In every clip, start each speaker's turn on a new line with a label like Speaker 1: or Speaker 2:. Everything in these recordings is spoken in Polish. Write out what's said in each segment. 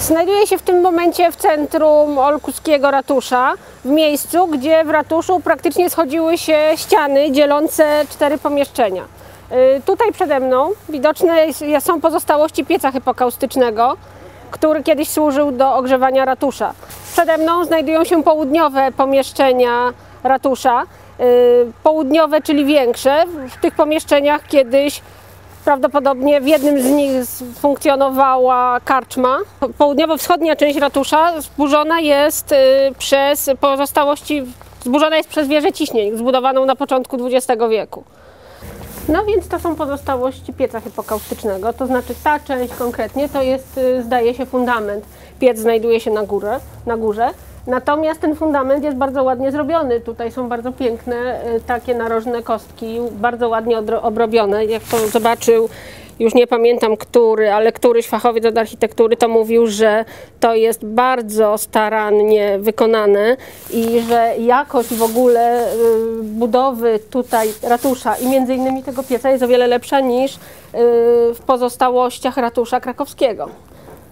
Speaker 1: Znajduję się w tym momencie w centrum Olkuskiego Ratusza, w miejscu, gdzie w ratuszu praktycznie schodziły się ściany dzielące cztery pomieszczenia. Y, Tutaj przede mną widoczne są pozostałości pieca hypokaustycznego, który kiedyś służył do ogrzewania ratusza. Przede mną znajdują się południowe pomieszczenia ratusza, y, południowe, czyli większe. W tych pomieszczeniach kiedyś Prawdopodobnie w jednym z nich funkcjonowała karczma. Południowo-wschodnia część ratusza zburzona jest y, przez pozostałości, zburzona jest przez wieżę ciśnień, zbudowaną na początku XX wieku. No więc to są pozostałości pieca hypokaustycznego, to znaczy ta część konkretnie to jest, y, zdaje się, fundament. Piec znajduje się na, górę, na górze, natomiast ten fundament jest bardzo ładnie zrobiony. Tutaj są bardzo piękne y, takie narożne kostki, bardzo ładnie obrobione. Jak to zobaczył, już nie pamiętam który, ale któryś fachowiec od architektury to mówił, że to jest bardzo starannie wykonane i że jakość w ogóle y, budowy tutaj ratusza i między innymi tego pieca jest o wiele lepsza niż y, w pozostałościach ratusza krakowskiego.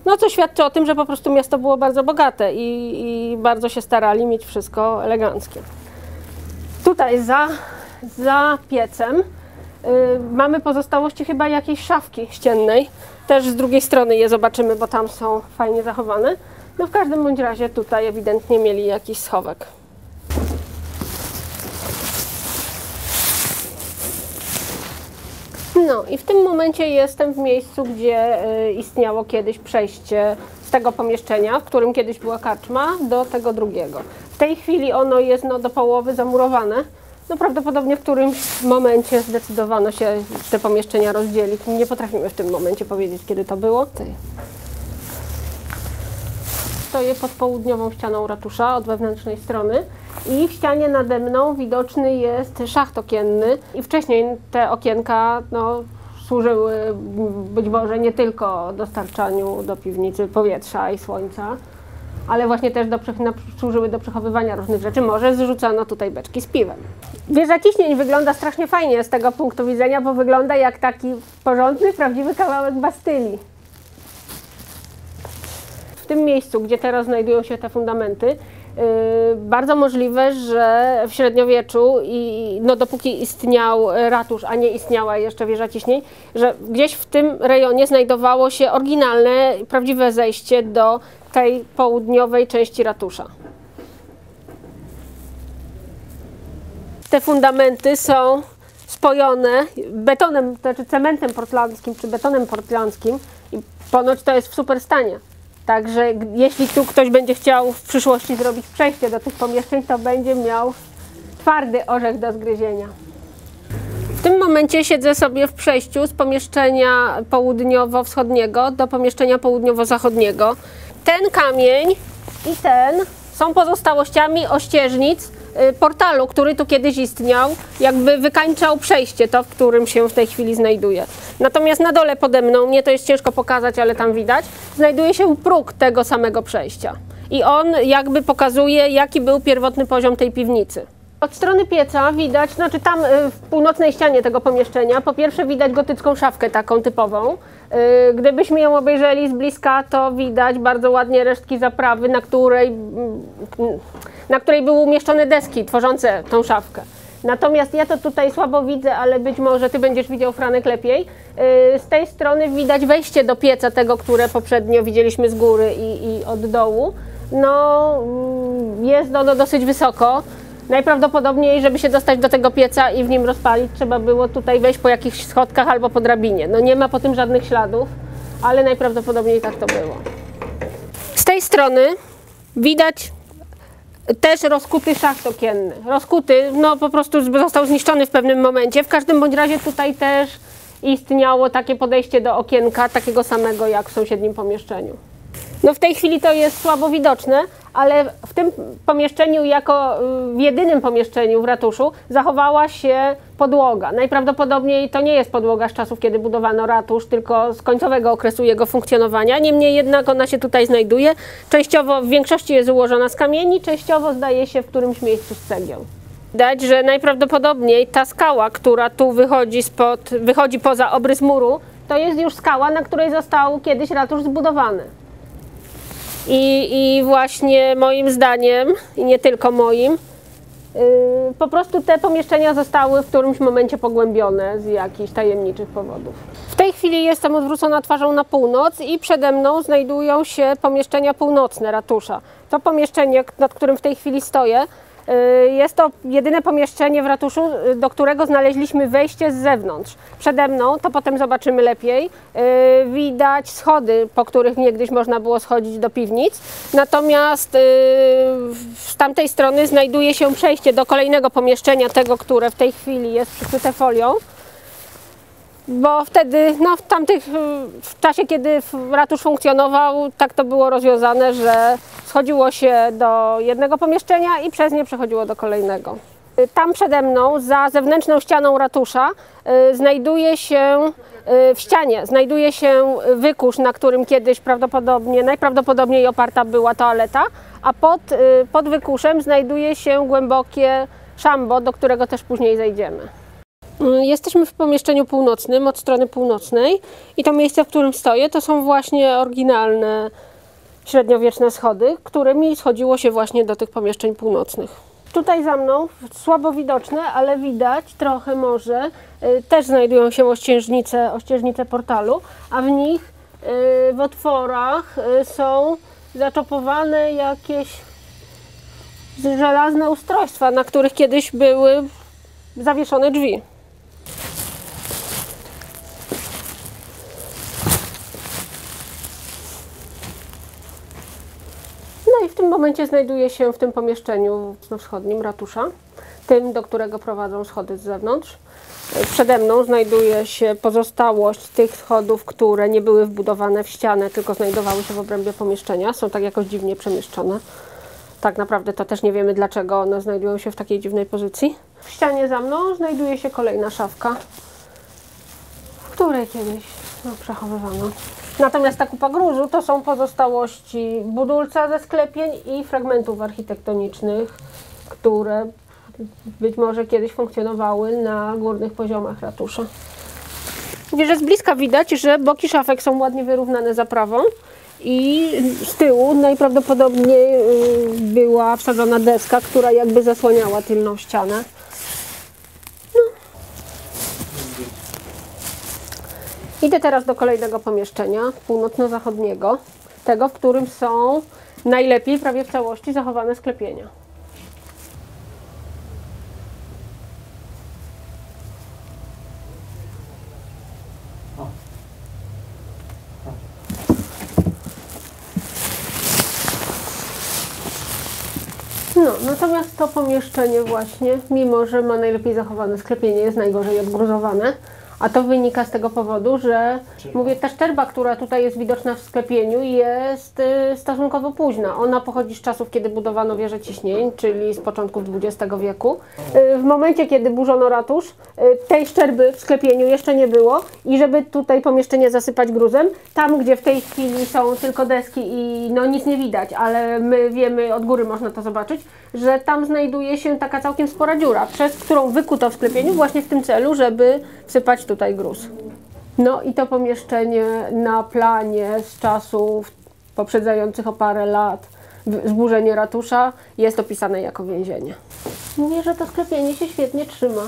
Speaker 1: No co świadczy o tym, że po prostu miasto było bardzo bogate i, i bardzo się starali mieć wszystko eleganckie. Tutaj za, za piecem y, mamy pozostałości chyba jakiejś szafki ściennej. Też z drugiej strony je zobaczymy, bo tam są fajnie zachowane. No w każdym bądź razie tutaj ewidentnie mieli jakiś schowek. No i w tym momencie jestem w miejscu, gdzie y, istniało kiedyś przejście z tego pomieszczenia, w którym kiedyś była karczma, do tego drugiego. W tej chwili ono jest no, do połowy zamurowane. No prawdopodobnie w którymś momencie zdecydowano się te pomieszczenia rozdzielić. Nie potrafimy w tym momencie powiedzieć, kiedy to było. Stoję pod południową ścianą ratusza od wewnętrznej strony i w ścianie nade mną widoczny jest szacht okienny i wcześniej te okienka no, służyły być może nie tylko dostarczaniu do piwnicy powietrza i słońca, ale właśnie też do, na- służyły do przechowywania różnych rzeczy. Może zrzucano tutaj beczki z piwem. Wieża ciśnień wygląda strasznie fajnie z tego punktu widzenia, bo wygląda jak taki porządny, prawdziwy kawałek Bastylii w tym miejscu, gdzie teraz znajdują się te fundamenty, yy, bardzo możliwe, że w średniowieczu i no, dopóki istniał ratusz, a nie istniała jeszcze wieża ciśnień, że gdzieś w tym rejonie znajdowało się oryginalne, prawdziwe zejście do tej południowej części ratusza. Te fundamenty są spojone betonem, to znaczy cementem portlandzkim czy betonem portlandzkim i ponoć to jest w super stanie. Także jeśli tu ktoś będzie chciał w przyszłości zrobić przejście do tych pomieszczeń, to będzie miał twardy orzech do zgryzienia. W tym momencie siedzę sobie w przejściu z pomieszczenia południowo-wschodniego do pomieszczenia południowo-zachodniego. Ten kamień i ten są pozostałościami ościeżnic portalu, który tu kiedyś istniał, jakby wykańczał przejście, to w którym się w tej chwili znajduje. Natomiast na dole pode mną, mnie to jest ciężko pokazać, ale tam widać, znajduje się próg tego samego przejścia. I on jakby pokazuje, jaki był pierwotny poziom tej piwnicy. Od strony pieca widać, znaczy tam y, w północnej ścianie tego pomieszczenia, po pierwsze widać gotycką szafkę taką typową. Y, Gdybyśmy ją obejrzeli z bliska, to widać bardzo ładnie resztki zaprawy, na której, na której były umieszczone deski tworzące tą szafkę. Natomiast ja to tutaj słabo widzę, ale być może ty będziesz widział Franek lepiej. Y, Z tej strony widać wejście do pieca tego, które poprzednio widzieliśmy z góry i, i od dołu. No, mm, jest ono dosyć wysoko. Najprawdopodobniej, żeby się dostać do tego pieca i w nim rozpalić, trzeba było tutaj wejść po jakichś schodkach albo po drabinie. No nie ma po tym żadnych śladów, ale najprawdopodobniej tak to było. Z tej strony widać też rozkuty szacht okienny. Rozkuty, no po prostu został zniszczony w pewnym momencie. W każdym bądź razie tutaj też istniało takie podejście do okienka, takiego samego jak w sąsiednim pomieszczeniu. No w tej chwili to jest słabo widoczne, ale w tym pomieszczeniu, jako y, w jedynym pomieszczeniu w ratuszu, zachowała się podłoga. Najprawdopodobniej to nie jest podłoga z czasów, kiedy budowano ratusz, tylko z końcowego okresu jego funkcjonowania. Niemniej jednak ona się tutaj znajduje. Częściowo w większości jest ułożona z kamieni, częściowo zdaje się w którymś miejscu z cegieł. Widać, że najprawdopodobniej ta skała, która tu wychodzi, spod, wychodzi poza obrys muru, to jest już skała, na której został kiedyś ratusz zbudowany. I, I właśnie moim zdaniem, i nie tylko moim, yy, po prostu te pomieszczenia zostały w którymś momencie pogłębione z jakichś tajemniczych powodów. W tej chwili jestem odwrócona twarzą na północ i przede mną znajdują się pomieszczenia północne ratusza. To pomieszczenie, nad którym w tej chwili stoję, jest to jedyne pomieszczenie w ratuszu, yy, do którego znaleźliśmy wejście z zewnątrz. Przede mną, to potem zobaczymy lepiej, yy, widać schody, po których niegdyś można było schodzić do piwnic. Natomiast z tamtej strony znajduje się przejście do kolejnego pomieszczenia, tego, które w tej chwili jest przykryte folią bo wtedy, no w tamtych, w czasie, kiedy ratusz funkcjonował, tak to było rozwiązane, że schodziło się do jednego pomieszczenia i przez nie przechodziło do kolejnego. Y, Tam przede mną, za zewnętrzną ścianą ratusza, y, znajduje się y, w ścianie, znajduje się wykurz, na którym kiedyś prawdopodobnie, najprawdopodobniej oparta była toaleta, a pod, pod wykuszem znajduje się głębokie szambo, do którego też później zejdziemy. Y, Jesteśmy w pomieszczeniu północnym, od strony północnej i to miejsce, w którym stoję, to są właśnie oryginalne średniowieczne schody, którymi schodziło się właśnie do tych pomieszczeń północnych. Tutaj za mną, słabo widoczne, ale widać trochę może, y, też znajdują się ościeżnice portalu, a w nich y, w otworach y, są zaczopowane jakieś żelazne ustrojstwa, na których kiedyś były zawieszone drzwi. No i w tym momencie znajduję się w tym pomieszczeniu wschodnim ratusza, tym, do którego prowadzą schody z zewnątrz. Przede mną znajduje się pozostałość tych schodów, które nie były wbudowane w ścianę, tylko znajdowały się w obrębie pomieszczenia. Są tak jakoś dziwnie przemieszczone. Tak naprawdę to też nie wiemy, dlaczego one znajdują się w takiej dziwnej pozycji. W ścianie za mną znajduje się kolejna szafka, w której kiedyś no, przechowywano. Natomiast ta kupa gruzu to są pozostałości budulca ze sklepień i fragmentów architektonicznych, które być może kiedyś funkcjonowały na górnych poziomach ratusza. Że z bliska widać, że boki szafek są ładnie wyrównane zaprawą i z tyłu najprawdopodobniej y, była wsadzona deska, która jakby zasłaniała tylną ścianę. Idę teraz do kolejnego pomieszczenia, północno-zachodniego, tego, w którym są najlepiej prawie w całości zachowane sklepienia. No, natomiast to pomieszczenie właśnie, mimo że ma najlepiej zachowane sklepienie, jest najgorzej odgruzowane. A to wynika z tego powodu, że mówię, ta szczerba, która tutaj jest widoczna w sklepieniu, jest y, stosunkowo późna. Ona pochodzi z czasów, kiedy budowano wieże ciśnień, czyli z początków XX wieku. Y, W momencie, kiedy burzono ratusz, y, tej szczerby w sklepieniu jeszcze nie było i żeby tutaj pomieszczenie zasypać gruzem, tam gdzie w tej chwili są tylko deski i no nic nie widać, ale my wiemy, od góry można to zobaczyć, że tam znajduje się taka całkiem spora dziura, przez którą wykuto w sklepieniu właśnie w tym celu, żeby wsypać tutaj gruz. No i to pomieszczenie na planie z czasów poprzedzających o parę lat zburzenie ratusza jest opisane jako więzienie. Mówię, że to sklepienie się świetnie trzyma.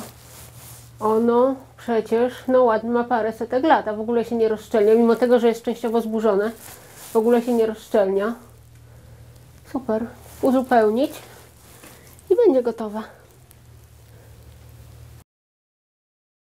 Speaker 1: Ono przecież no ładnie ma parę setek lat, a w ogóle się nie rozszczelnia, mimo tego, że jest częściowo zburzone, w ogóle się nie rozszczelnia. Super. Uzupełnić i będzie gotowe.